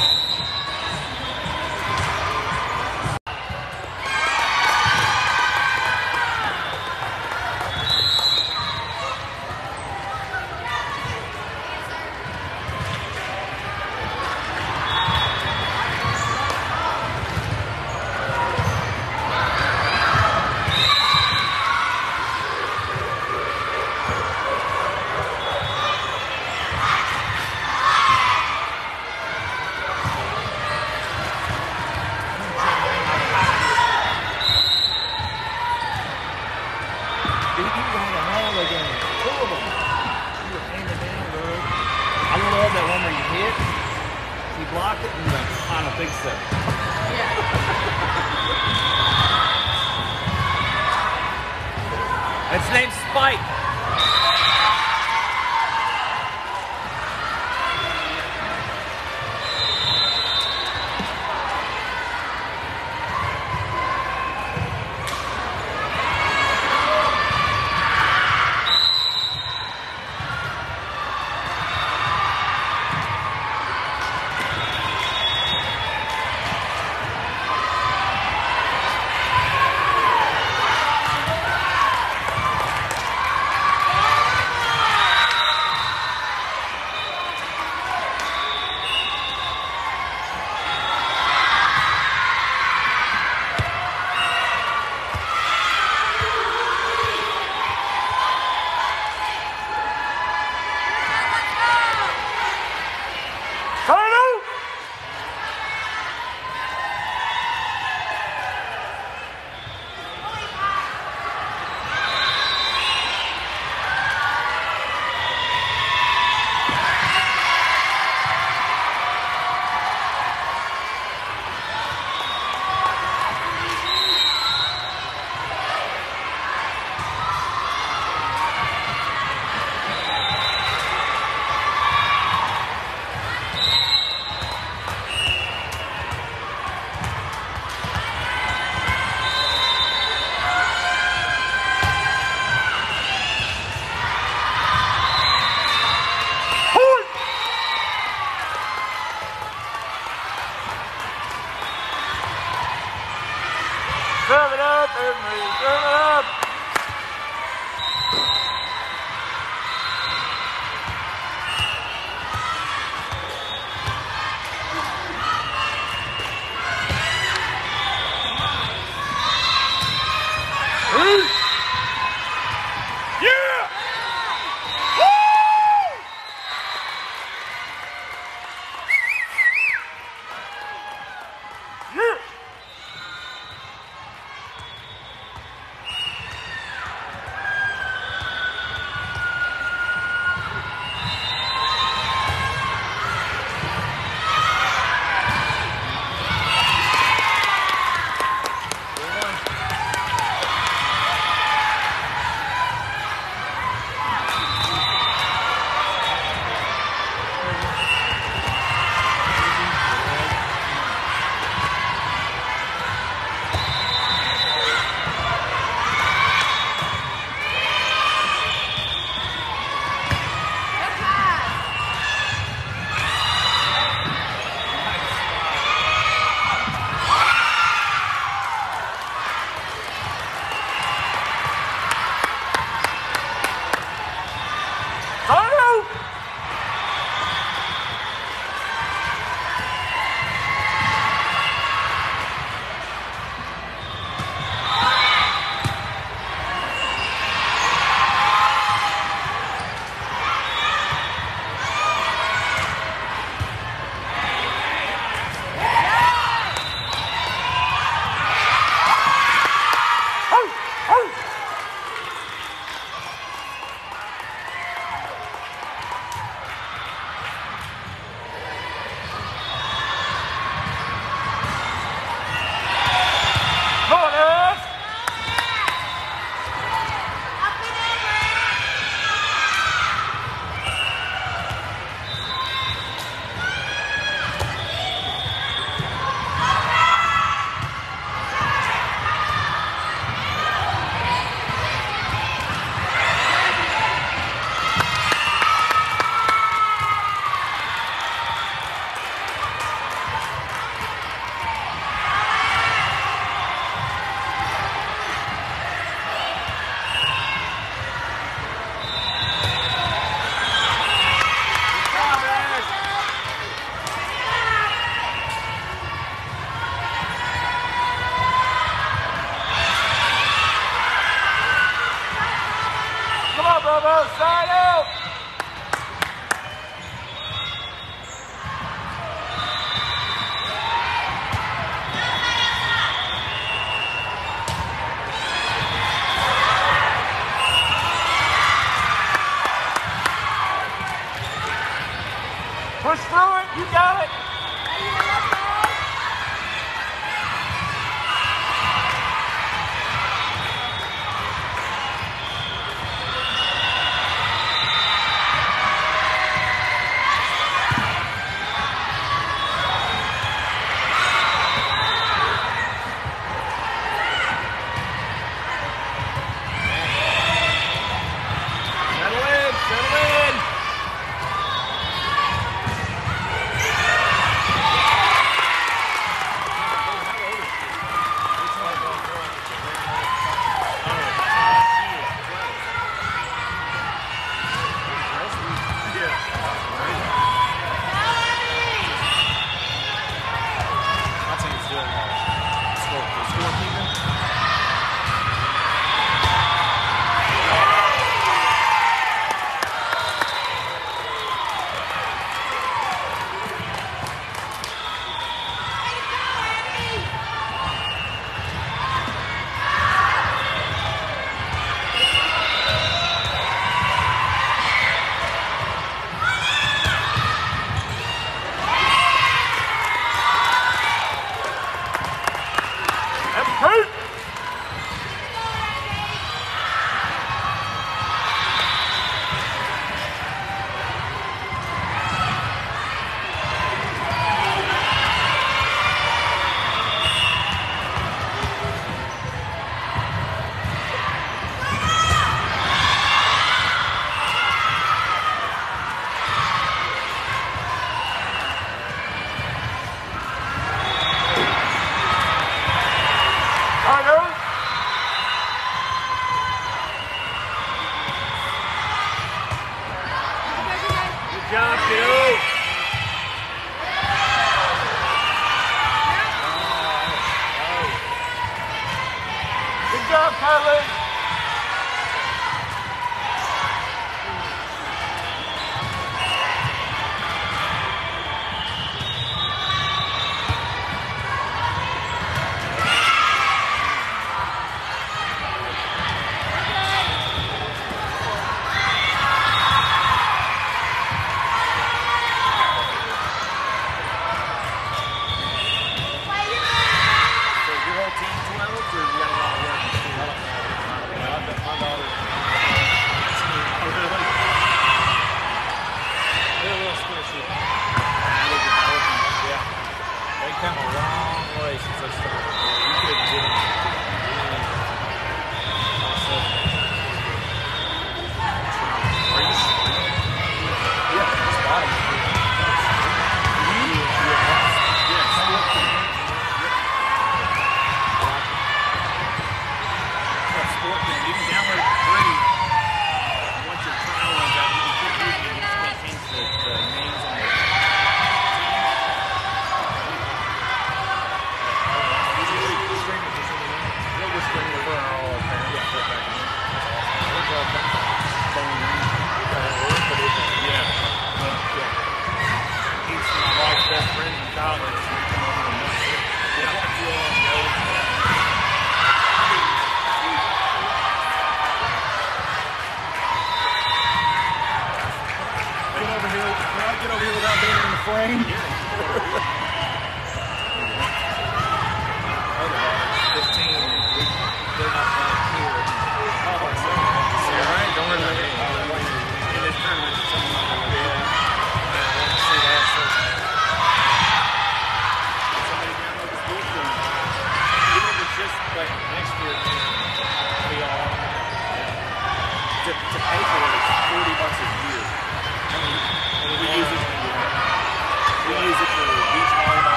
you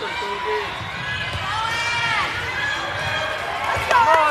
Let's go!